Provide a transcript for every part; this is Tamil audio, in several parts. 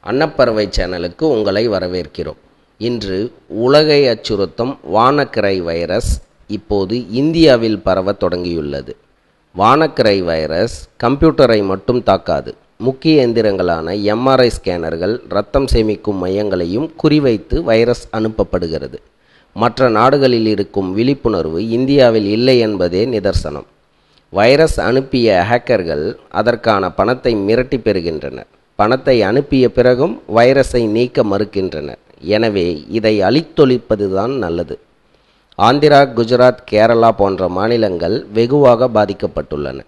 அன்னப்பறவை சேனலுக்கு உங்களை வரவேற்கிறோம். இன்று உலகை அச்சுறுத்தும் வானக்கரை வைரஸ் இப்போது இந்தியாவில் பரவ தொடங்கியுள்ளது. வானக்கரை வைரஸ் கம்ப்யூட்டரை மட்டும் தாக்காது. முக்கிய எந்திரங்களான எம்ஆர்ஐ ஸ்கேனர்கள் ரத்தம் சேமிக்கும் மையங்களையும் குறிவைத்து வைரஸ் அனுப்பப்படுகிறது. மற்ற நாடுகளில் இருக்கும் விழிப்புணர்வு இந்தியாவில் இல்லை என்பதே நிதர்சனம். வைரஸ் அனுப்பிய ஹேக்கர்கள் அதற்கான பணத்தை மிரட்டி பெறுகின்றனர். பணத்தை அனுப்பிய பிறகும் வைரஸை நீக்க மறுக்கின்றனர். எனவே இதை அழித்தொழிப்பதுதான் நல்லது. ஆந்திரா குஜராத் கேரளா போன்ற மாநிலங்கள் வெகுவாக பாதிக்கப்பட்டுள்ளன.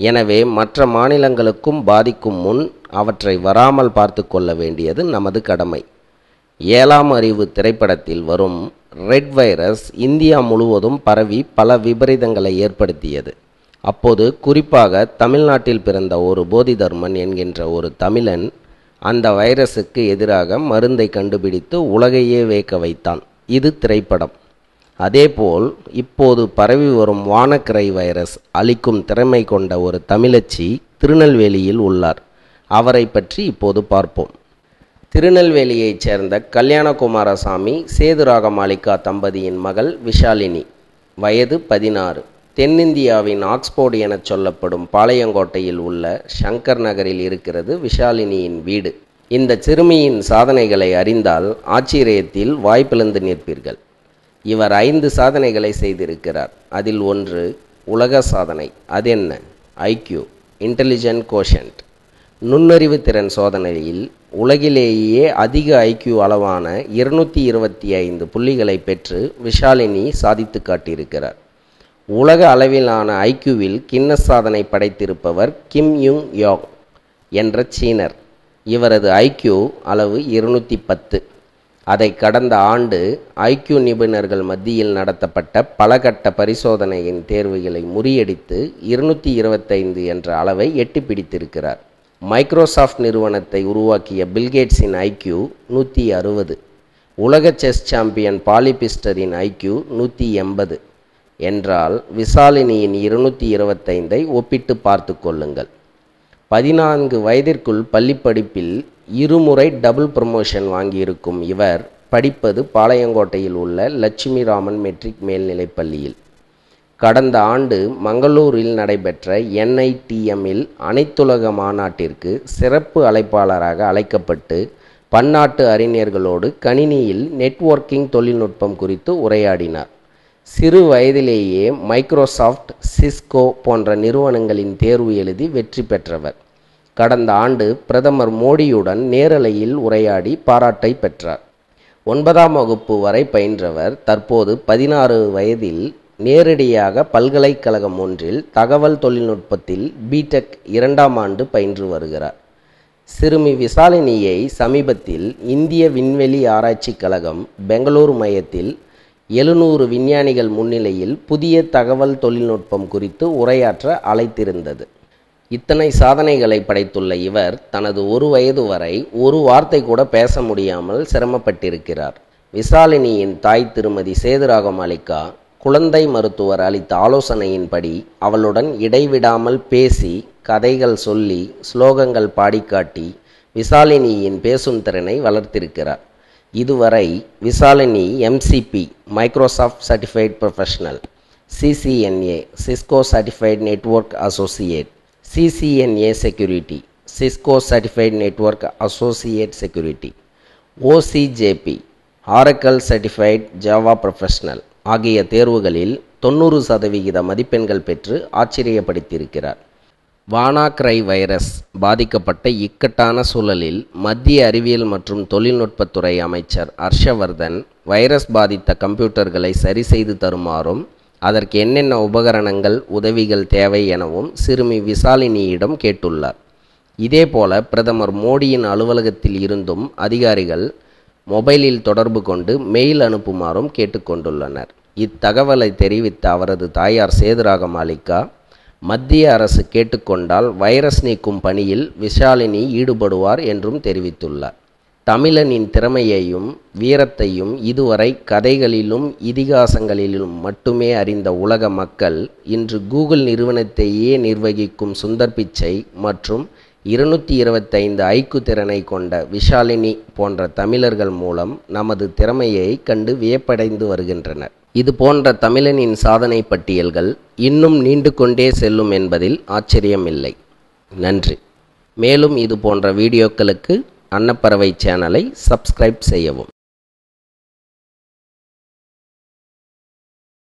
எனவே மற்ற மாநிலங்களுக்கும் பாதிக்கும் முன் அவற்றை வராமல் பார்த்து கொள்ள வேண்டியது நமது கடமை. ஏழாம் அறிவு திரைப்படத்தில் வரும் ரெட் வைரஸ் இந்தியா முழுவதும் பரவி பல விபரீதங்களை ஏற்படுத்தியது. அப்போது குறிப்பாக தமிழ்நாட்டில் பிறந்த ஒரு போதிதர்மன் என்கின்ற ஒரு தமிழன் அந்த வைரஸுக்கு எதிராக மருந்தை கண்டுபிடித்து உலகையே வேக்க வைத்தான். இது திரைப்படம். அதேபோல் இப்போது பரவி வரும் வானக்கரை வைரஸ் அளிக்கும் திறமை கொண்ட ஒரு தமிழச்சி திருநெல்வேலியில் உள்ளார். அவரை பற்றி இப்போது பார்ப்போம். திருநெல்வேலியைச் சேர்ந்த கல்யாணகுமாரசாமி சேதுராகமாலிகா தம்பதியின் மகள் விஷாலினி. வயது பதினாறு. தென்னிந்தியாவின் ஆக்ஸ்போர்டு எனச் சொல்லப்படும் பாளையங்கோட்டையில் உள்ள சங்கர் நகரில் இருக்கிறது விஷாலினியின் வீடு. இந்த சிறுமியின் சாதனைகளை அறிந்தால் ஆச்சரியத்தில் வாய்ப்பிழந்து நிற்பீர்கள். இவர் ஐந்து சாதனைகளை செய்திருக்கிறார். அதில் ஒன்று உலக சாதனை. அது என்ன? ஐக்யூ இன்டெலிஜென்ட் கோஷன்ட் நுண்ணறிவு திறன் சோதனையில் உலகிலேயே அதிக ஐக்யூ அளவான இருநூற்றி இருபத்தி ஐந்து புள்ளிகளை பெற்று விஷாலினி சாதித்து காட்டியிருக்கிறார். உலக அளவிலான ஐக்யூவில் கின்னஸ் சாதனை படைத்திருப்பவர் கிம் யுங் யோங் என்ற சீனர். இவரது ஐக்யூ அளவு இருநூற்றி பத்து. அதை கடந்த ஆண்டு ஐக்யூ நிபுணர்கள் மத்தியில் நடத்தப்பட்ட பலகட்ட பரிசோதனையின் தேர்வுகளை முறியடித்து இருநூற்றி இருபத்தைந்து என்ற அளவை எட்டி பிடித்திருக்கிறார் மைக்ரோசாஃப்ட் நிறுவனத்தை உருவாக்கிய பில்கேட்ஸின் ஐக்யூ நூற்றி அறுபது. உலக செஸ் சாம்பியன் பாலிபிஸ்டரின் ஐக்யூ நூற்றி எண்பது. என்றால் விசாலினியின் இருநூற்றி இருபத்தைந்தை ஒப்பிட்டு பார்த்து கொள்ளுங்கள். பதினான்கு வயதிற்குள் பள்ளிப்படிப்பில் இருமுறை டபுள் ப்ரமோஷன் வாங்கியிருக்கும் இவர் படிப்பது பாளையங்கோட்டையில் உள்ள லட்சுமி ராமன் மெட்ரிக் மேல்நிலைப் பள்ளியில். கடந்த ஆண்டு மங்களூரில் நடைபெற்ற என்ஐடிஎம்மில் அனைத்துலக மாநாட்டிற்கு சிறப்பு அழைப்பாளராக அழைக்கப்பட்டு பன்னாட்டு அறிஞர்களோடு கணினியில் நெட்வொர்க்கிங் தொழில்நுட்பம் குறித்து உரையாடினார். சிறு வயதிலேயே மைக்ரோசாஃப்ட் சிஸ்கோ போன்ற நிறுவனங்களின் தேர்வு எழுதி வெற்றி பெற்றவர். கடந்த ஆண்டு பிரதமர் மோடியுடன் நேரலையில் உரையாடி பாராட்டை பெற்றார். ஒன்பதாம் வகுப்பு வரை பயின்றவர். தற்போது பதினாறு வயதில் நேரடியாக பல்கலைக்கழகம் ஒன்றில் தகவல் தொழில்நுட்பத்தில் பிடெக் இரண்டாம் ஆண்டு பயின்று வருகிறார். சிறுமி விசாலினியை சமீபத்தில் இந்திய விண்வெளி ஆராய்ச்சிக் கழகம் பெங்களூரு மையத்தில் எழுநூறு விஞ்ஞானிகள் முன்னிலையில் புதிய தகவல் தொழில்நுட்பம் குறித்து உரையாற்ற அழைத்திருந்தது. இத்தனை சாதனைகளை படைத்துள்ள இவர் தனது ஒரு வயது வரை ஒரு வார்த்தை கூட பேச முடியாமல் சிரமப்பட்டிருக்கிறார். விசாலினியின் தாய் திருமதி சேதுராகம் அலிகா குழந்தை மருத்துவர் அளித்த ஆலோசனையின்படி அவளுடன் இடைவிடாமல் பேசி கதைகள் சொல்லி ஸ்லோகங்கள் பாடிக்காட்டி விசாலினியின் பேசும் திறனை வளர்த்திருக்கிறார். இதுவரை Visalini MCP Microsoft certified professional CCNA Cisco certified network associate CCNA security Cisco certified network associate security OCJP Oracle certified Java professional ஆகிய தேர்வுகளில் தொண்ணூறு சதவிகித மதிப்பெண்கள் பெற்று ஆச்சரியப்படுத்தியிருக்கிறார். வானாக்ரை வைரஸ் பாதிக்கப்பட்ட இக்கட்டான சூழலில் மத்திய அறிவியல் மற்றும் தொழில்நுட்பத்துறை அமைச்சர் ஹர்ஷவர்தன் வைரஸ் பாதித்த கம்ப்யூட்டர்களை சரி செய்து தருமாறும் அதற்கு என்னென்ன உபகரணங்கள் உதவிகள் தேவை எனவும் சிறுமி விசாலினியிடம் கேட்டுள்ளார். இதேபோல பிரதமர் மோடியின் அலுவலகத்தில் இருந்தும் அதிகாரிகள் மொபைலில் தொடர்பு கொண்டு மெயில் அனுப்புமாறும் கேட்டுக்கொண்டுள்ளனர். இத்தகவலை தெரிவித்த அவரது தாயார் சேதுராகமாலிகா மத்திய அரசு கேட்டுக்கொண்டால் வைரஸ் நீக்கும் பணியில் விஷாலினி ஈடுபடுவார் என்றும் தெரிவித்துள்ளார். தமிழனின் திறமையையும் வீரத்தையும் இதுவரை கதைகளிலும் இதிகாசங்களிலும் மட்டுமே அறிந்த உலக மக்கள் இன்று கூகுள் நிறுவனத்தையே நிர்வகிக்கும் சுந்தர் பிச்சை மற்றும் இருநூற்றி இருபத்தைந்து ஐக்கு திறனை கொண்ட விஷாலினி போன்ற தமிழர்கள் மூலம் நமது திறமையை கண்டு வியப்படைந்து வருகின்றனர். இது போன்ற தமிழனின் சாதனை பட்டியல்கள் இன்னும் நீண்டு கொண்டே செல்லும் என்பதில் ஆச்சரியமில்லை. நன்றி. மேலும் இது போன்ற வீடியோக்களுக்கு அன்னப்பறவை சேனலை சப்ஸ்கிரைப் செய்யவும்.